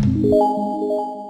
thank you